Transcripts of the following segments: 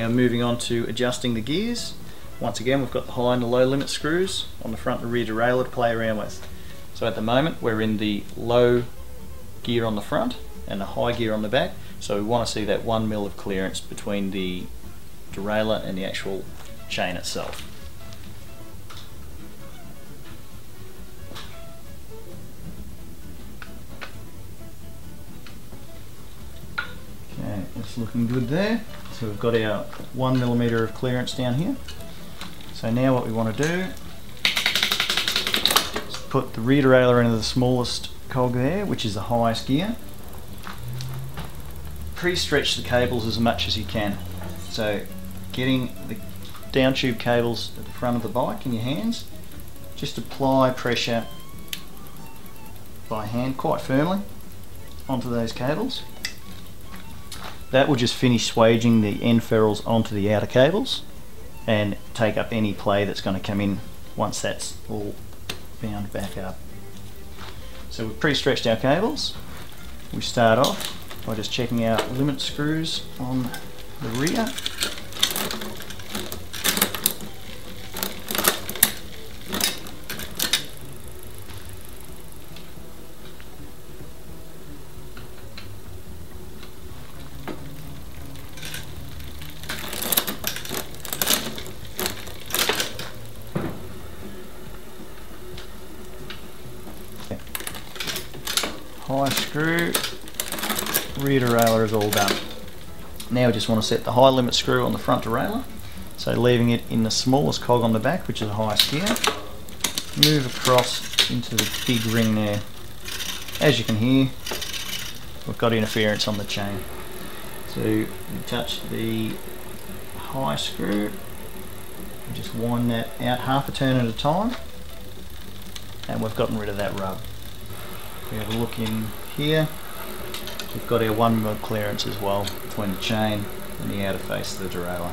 Now moving on to adjusting the gears. Once again we've got the high and the low limit screws on the front and rear derailleur to play around with. So at the moment we're in the low gear on the front and the high gear on the back. So we want to see that one mil of clearance between the derailleur and the actual chain itself. It's looking good there. So we've got our one millimeter of clearance down here. So now what we want to do is put the rear derailleur into the smallest cog there, which is the highest gear. Pre-stretch the cables as much as you can. So getting the down tube cables at the front of the bike in your hands, just apply pressure by hand quite firmly onto those cables. That will just finish swaging the end ferrules onto the outer cables and take up any play that's going to come in once that's all bound back up. So we've pre-stretched our cables. We start off by just checking our limit screws on the rear high screw, rear derailleur is all done. Now we just want to set the high limit screw on the front derailleur, so leaving it in the smallest cog on the back, which is the highest gear. Move across into the big ring there. As you can hear, we've got interference on the chain. So we touch the high screw, just wind that out half a turn at a time, and we've gotten rid of that rub we have a look in here, we've got our one mil clearance as well between the chain and the outer face of the derailleur.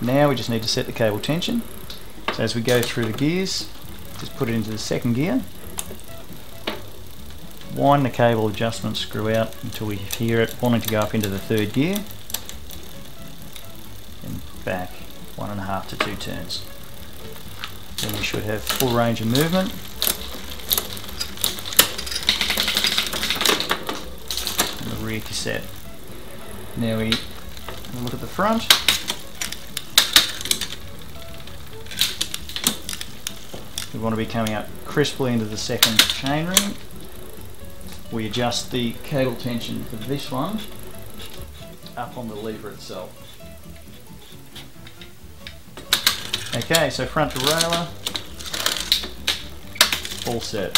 Now we just need to set the cable tension. So as we go through the gears, just put it into the second gear. Wind the cable adjustment screw out until we hear it wanting to go up into the third gear. And back one and a half to two turns then we should have full range of movement. And the rear cassette. Now we look at the front. We want to be coming up crisply into the second chainring. We adjust the cable tension for this one up on the lever itself. Okay, so front derailleur, all set.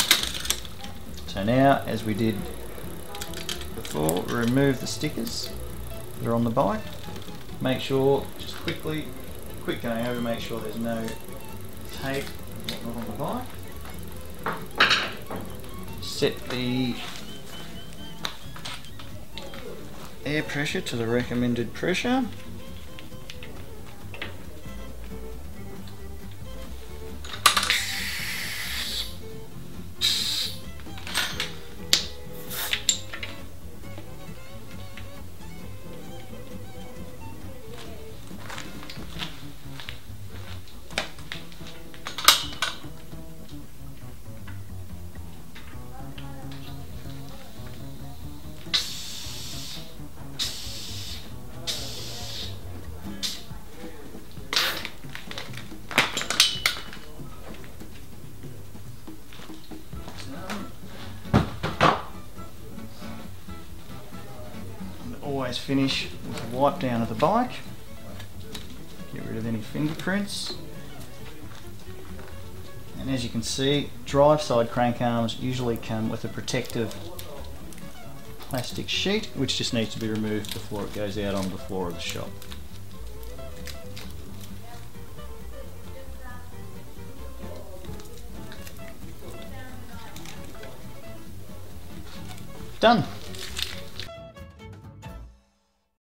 So now, as we did before, remove the stickers that are on the bike. Make sure, just quickly, quick going over, make sure there's no tape on the bike. Set the air pressure to the recommended pressure. Always finish with a wipe down of the bike. Get rid of any fingerprints. And as you can see, drive side crank arms usually come with a protective plastic sheet, which just needs to be removed before it goes out on the floor of the shop. Done.